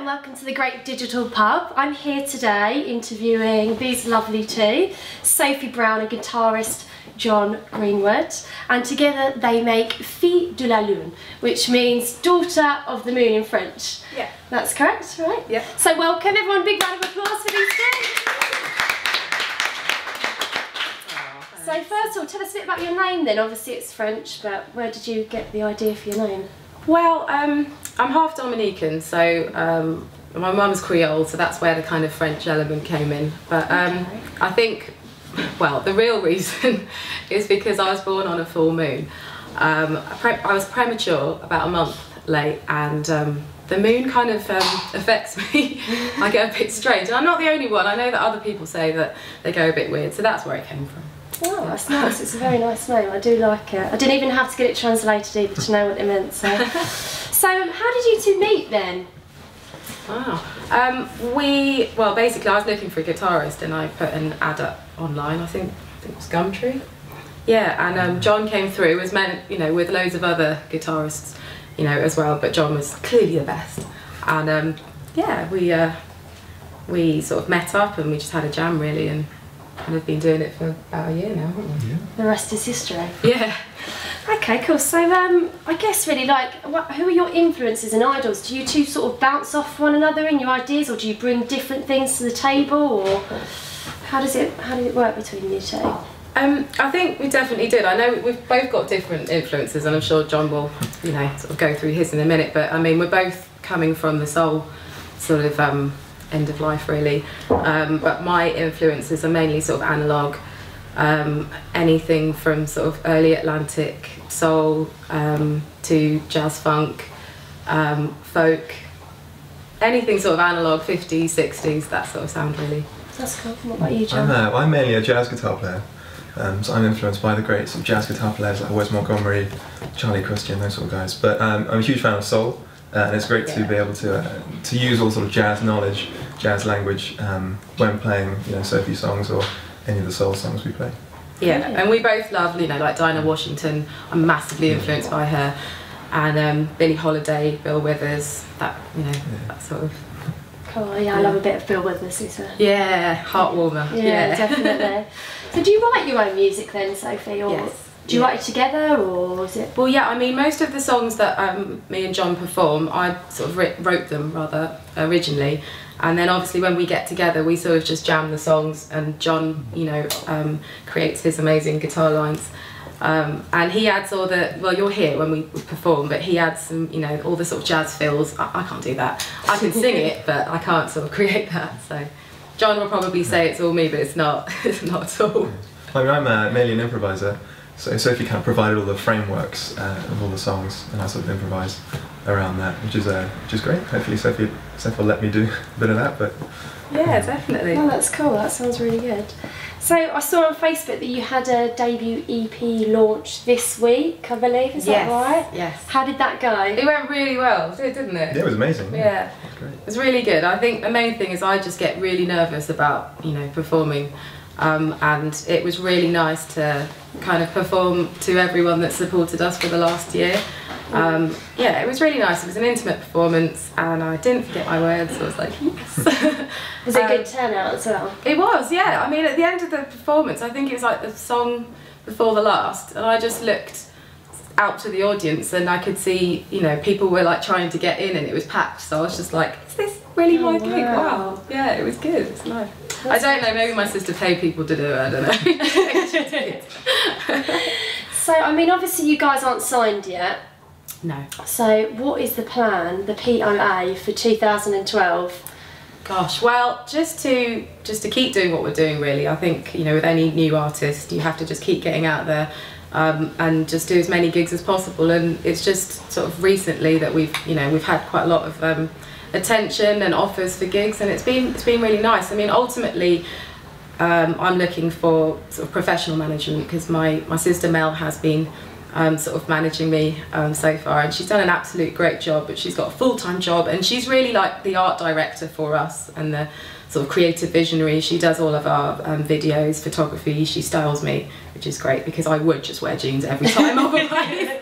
and welcome to the Grape Digital Pub. I'm here today interviewing these lovely two, Sophie Brown and guitarist John Greenwood, and together they make Fille de la Lune, which means daughter of the moon in French. Yeah. That's correct, right? Yeah. So welcome everyone, big round of applause for these two. So first of all, tell us a bit about your name then. Obviously it's French, but where did you get the idea for your name? Well, um, I'm half Dominican, so um, my mum's Creole, so that's where the kind of French element came in. But um, Okay. I think, well, the real reason is because I was born on a full moon. Um, I, I was premature, about a month late, and um, the moon kind of um, affects me. I get a bit strange, and I'm not the only one. I know that other people say that they go a bit weird, so that's where it came from. Oh, that's nice. It's a very nice name. I do like it. I didn't even have to get it translated either to know what it meant. So, so um, how did you two meet then? Wow. Um, we well, basically, I was looking for a guitarist, and I put an ad up online. I think, I think it was Gumtree. Yeah, and um, John came through. Was meant, you know, with loads of other guitarists, you know, as well. But John was clearly the best. And um, yeah, we uh, we sort of met up, and we just had a jam really, and kind of been doing it for about a year now, haven't we? The rest is history. Yeah. Okay, cool. So, um, I guess really like, what, who are your influences and idols? Do you two sort of bounce off one another in your ideas, or do you bring different things to the table, or how does it how does it work between you two? Um, I think we definitely did. I know we've both got different influences, and I'm sure John will, you know, sort of go through his in a minute. But I mean, we're both coming from the soul sort of um, end of life, really. Um, but my influences are mainly sort of analog, um, anything from sort of early Atlantic soul um, to jazz funk, um, folk, anything sort of analog, 50s, 60s, that sort of sound, really. That's cool. What about you, I'm, John? uh, I'm mainly a jazz guitar player, um, so I'm influenced by the great sort of jazz guitar players like Wes Montgomery, Charlie Christian, those sort of guys. But um, I'm a huge fan of soul, uh, and it's great to be able to uh, to use all sort of jazz knowledge, jazz language um, when playing, you know, Sophie songs or any of the soul songs we play. Yeah, and we both love, you know, like Dinah Washington. I'm massively influenced by her, and um, Billie Holiday, Bill Withers. That you know, that sort of Cool. Yeah, I love a bit of Bill Withers. He's a yeah, heart warmer. yeah, definitely. So, do you write your own music then, Sophie, or Yes. do you Yeah. write it together, or is it? Well, yeah, I mean, most of the songs that um, me and John perform, I sort of writ- wrote them rather originally. And then obviously when we get together, we sort of just jam the songs, and John, you know, um, creates his amazing guitar lines. Um, and he adds all the, well, you're here when we perform, but he adds some, you know, all the sort of jazz fills. I, I can't do that. I can sing it, but I can't sort of create that. So John will probably say it's all me, but it's not. it's not at all. I mean, I'm uh, mainly an improviser, so Sophie kind of provided all the frameworks uh, of all the songs, and I sort of improvise around that, which is uh, which is great. Hopefully, Sophie, Sophie will let me do a bit of that, but Yeah, definitely. Oh, that's cool. That sounds really good. So I saw on Facebook that you had a debut EP launch this week, I believe. Is yes, that right? Yes. How did that go? It went really well, didn't it? yeah, it was amazing. Yeah. It was great. It was really good. I think the main thing is I just get really nervous about, you know, performing. Um, and it was really nice to kind of perform to everyone that supported us for the last year. Um, yeah, it was really nice. It was an intimate performance and I didn't forget my words. So I was like, yes. Was it a Um, good turnout as well? It was, yeah. I mean, at the end of the performance, I think it was like the song before the last, and I just looked out to the audience and I could see, you know, people were like trying to get in and it was packed. So I was just like, is this really Oh, my gig? wow. Wow. Yeah, it was good. It's nice. I don't know, maybe my sister paid people to do it, I don't know. So, I mean, obviously you guys aren't signed yet. no. So, what is the plan, the POA for 2012? Gosh, well, just to just to keep doing what we're doing, really. I think you know, with any new artist, you have to just keep getting out there um, and just do as many gigs as possible. And it's just sort of recently that we've you know we've had quite a lot of um, attention and offers for gigs, and it's been it's been really nice. I mean, ultimately. Um, I'm looking for sort of professional management because my, my sister Mel has been um, sort of managing me um, so far, and she's done an absolute great job. But she's got a full time job, and she's really like the art director for us and the sort of creative visionary. She does all of our um, videos, photography. She styles me, which is great because I would just wear jeans every time otherwise.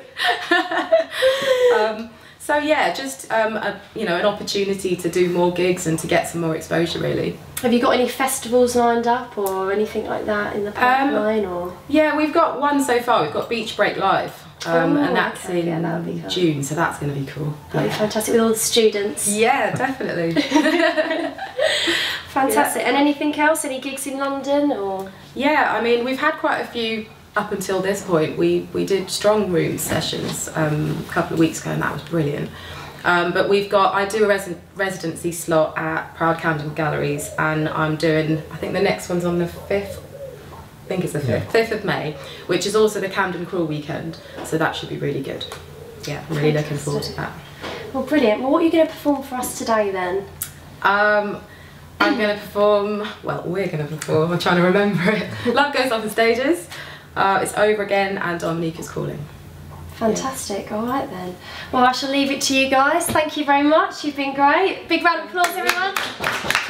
um, So yeah, just um, a, you know an opportunity to do more gigs and to get some more exposure really. Have you got any festivals lined up or anything like that in the pipeline or? Yeah, we've got one so far. We've got Beach Break Live, um, Oh, and that's okay, in yeah, that'll cool. June, so that's going to be cool. That'd be fantastic with all the students. Yeah, definitely. Fantastic. And anything else? Any gigs in London or? yeah, I mean we've had quite a few up until this point. We we did strong room sessions um, a couple of weeks ago, and that was brilliant. Um, but we've got I do a resi- residency slot at Proud Camden Galleries, and I'm doing I think the next one's on the fifth. I think it's the Yeah. fifth, fifth of May, which is also the Camden Crawl weekend. So that should be really good. Yeah, I'm really looking forward to that. Well, brilliant. Well, what are you going to perform for us today then? Um, I'm going to perform, well, we're going to perform, I'm trying to remember it. Love Goes Off the Stages. Uh, it's over again and Dominique is calling. Fantastic. All right then. Well, I shall leave it to you guys. Thank you very much. You've been great. Big round of applause, everyone.